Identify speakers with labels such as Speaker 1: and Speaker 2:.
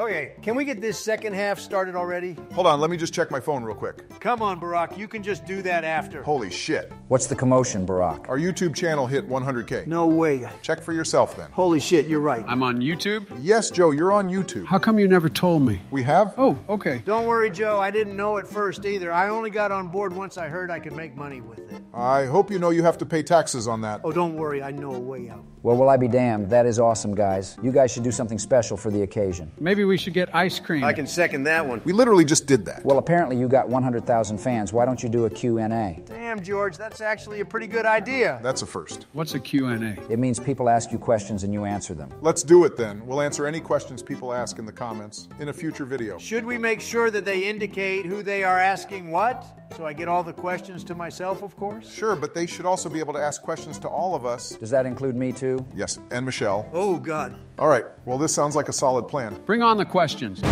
Speaker 1: Okay, can we get this second half started already?
Speaker 2: Hold on, let me just check my phone real quick.
Speaker 1: Come on, Barack, you can just do that after.
Speaker 2: Holy shit.
Speaker 3: What's the commotion, Barack?
Speaker 2: Our YouTube channel hit 100K.
Speaker 1: No way.
Speaker 2: Check for yourself then.
Speaker 1: Holy shit, you're right.
Speaker 4: I'm on YouTube?
Speaker 2: Yes, Joe, you're on YouTube.
Speaker 4: How come you never told me?
Speaker 2: We have?
Speaker 4: Oh, okay.
Speaker 1: Don't worry, Joe, I didn't know at first either. I only got on board once I heard I could make money with it.
Speaker 2: I hope you know you have to pay taxes on that.
Speaker 1: Oh, don't worry, I know a way out.
Speaker 3: Well, will I be damned? That is awesome, guys. You guys should do something special for the occasion.
Speaker 4: Maybe we should get ice cream.
Speaker 1: I can second that one.
Speaker 2: We literally just did that.
Speaker 3: Well, apparently you got 100,000 fans. Why don't you do a Q&A?
Speaker 1: Damn, George, that's actually a pretty good idea.
Speaker 2: That's a first.
Speaker 4: What's a Q&A?
Speaker 3: It means people ask you questions and you answer them.
Speaker 2: Let's do it then. We'll answer any questions people ask in the comments in a future video.
Speaker 1: Should we make sure that they indicate who they are asking what? So I get all the questions to myself, of course?
Speaker 2: Sure, but they should also be able to ask questions to all of us.
Speaker 3: Does that include me too?
Speaker 2: Yes, and Michelle.
Speaker 1: Oh, God.
Speaker 2: All right, well, this sounds like a solid plan.
Speaker 4: Bring on the questions.